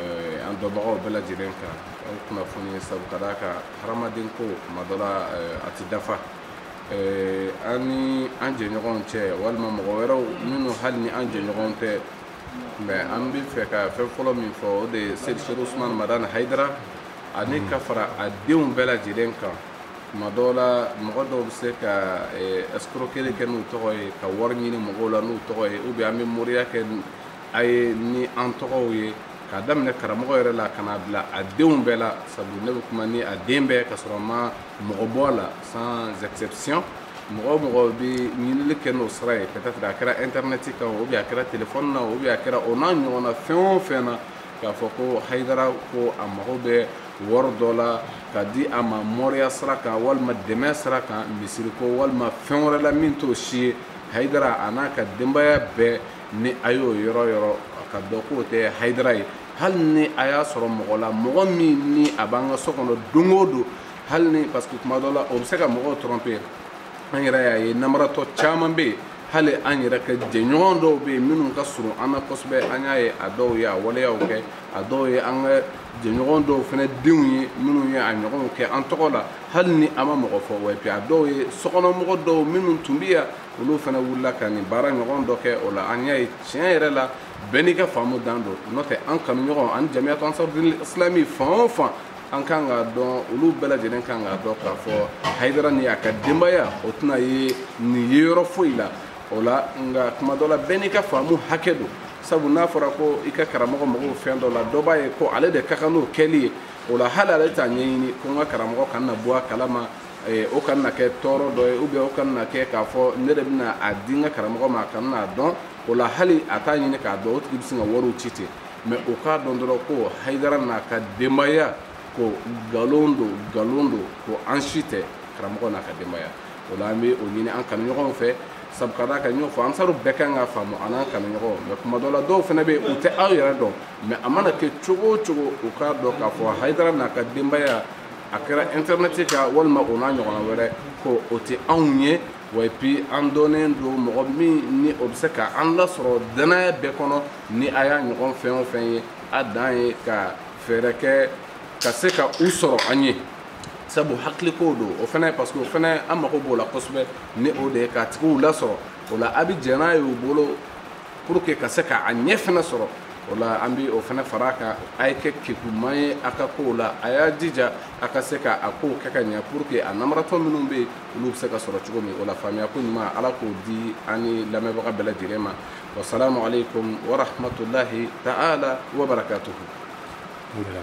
eh, an dɔbagaw bɛɛ lajɛlen kan an kunnafoni ye sabu ka d'a kan hadamaden ko kuma dɔ la eh, a ti dafa eh, an ni an jɛɲɔgɔnw cɛ walima mɔgɔ wɛrɛw minnu hali ni an jɛɲɔgɔnw tɛ mɛ an bɛ fɛ ka fɛn fɔlɔ min fɔ o de ye seyid seyid usumani madani hayidara ani ka fara a denw bɛɛ lajɛlen kan tuma dɔw la mɔgɔ dɔw bɛ se ka escroquerie kɛ n'u tɔgɔ ye ka wari ɲini mɔgɔw la n'u tɔgɔ ye ou bien an bɛ moriya kɛ a ye ni an tɔgɔw ye k'a daminɛ karamɔgɔ yɛrɛ la ka n'a bila a denw bɛɛ la sabu ne bɛ kuma ni a den bɛɛ ka sɔrɔ ma mɔgɔ bɔ a la sans exception mɔgɔ o mɔgɔ bɛ ɲinili kɛ n'o sira ye peut-être a kɛra internet kan o bi a kɛra telefɔni na o bi a kɛra o n'a ɲɔgɔnna fɛn o fɛn na k'a fɔ ko hayidara ko a mago bɛ wari dɔ la ka di a ma mɔriya sira kan walima dɛmɛ sira kan misiri ko walima fɛn wɛrɛ la min t'o si ye hayidara a n'a ka denbaya bɛɛ ni a y'o yɔrɔ yɔrɔ ka dɔ k'o tɛ hayidara ye hali ni a y'a sɔrɔ mɔgɔ la mɔgɔ min ni a b'an ka so kɔnɔ don o don hali ni parce que tuma dɔ la o bɛ se ka mɔgɔw tromper an yɛrɛ y'a ye namaratɔ caman bɛ yen hali an yɛrɛ ka jɛɲɔgɔn dɔw bɛ yen minnu ka surun an na kosɛbɛ an y'a ye a dɔw ye a waleyaw kɛ a dɔw ye an ka jɛɲɔgɔn dɔw fana denw ye minnu ye a ɲɔgɔnw kɛ an tɔgɔ la hali ni an ma mɔgɔ fɔ wapi a dɔw ye sokɔnɔmɔgɔ dɔw minnu tun bɛ yan olu fana wulila ka nin baara ɲɔgɔn dɔ kɛ o la an y'a ye tiɲɛ yɛrɛ la bɛɛ n'i ka faamu dan don n'o tɛ an kanu ɲɔgɔn ani jamiyatu ansarudin islami fan o fan an kan k'a dɔn olu bɛɛ lajɛlen kan k'a dɔn k'a fɔ hayidara ni a ka denbaya o tɛna ye nin ye yɔrɔ foyi la o la nka kuma dɔ la bɛɛ n'i ka faamu hakɛ don sabu n'a fɔra ko i ka karamɔgɔ mago fɛn dɔ la dɔ b'a ye ko ale de ka kan n'o kɛli ye o la hali ale t'a ɲɛɲini ko n ka karamɔgɔ kana na bɔ a kalama Eh, o kana na kɛ tɔɔrɔ dɔ ye ubiyɛn o kana na kɛ k'a fɔ ne de bɛna a di n ka karamɔgɔ ma a kana n'a dɔn o la hali a t'a ɲini k'a dɔn o tigi bɛ sin ka wariw ci ten mɛ o k'a dɔn dɔrɔn ko hayidara n'a ka denbaya ko nkalon don nkalon don ko an si tɛ karamɔgɔ n'a ka denbaya o la an bɛ o ɲini an kanuɲɔgɔnw fɛ sabu ka d'a kan n y'o fɔ ansaru bɛɛ kan ka faamu a n'an kanuɲɔgɔn mɛ kuma dɔ la dɔw fana bɛ yen u tɛ aw yɛrɛ dɔn mɛ a mana kɛ cogo o cogo u k'a dɔn k'a fɔ hayidara n'a ka denbaya a kɛra intɛrɛnɛti ka walima o n'a ɲɔgɔnna wɛrɛ ko o tɛ anw ye wa epi an dɔnnen don mɔgɔ min ni o bɛ se ka an lasɔrɔ dannaya bɛɛ kɔnɔ ni a y'a ɲɔgɔn fɛn o fɛn ye a dan ye ka fɛɛrɛ kɛ ka se ka u sɔrɔ an ye sabu hakilikow don o fana parce que o fana an mago b'o la kosɛbɛ ni o de ye k'a tigiw lasɔrɔ o la a bɛ jɛn n'a ye u bolo pour que ka se ka a ɲɛ fana sɔrɔ o la an bi o fana fara a kan a ye kɛ kekuman ye a ka kow la a y'a jija a ka se ka a kow kɛ ka ɲɛ pour que a namaratɔ minnu bɛ yen olu bɛ se ka sɔrɔ cogo min o la faamuya ko ɲuman ala k'o di an ni lamɛnbaga bɛɛ lajɛlen ma wasalamu aleykum warahmatulahi taala wabarakatuhu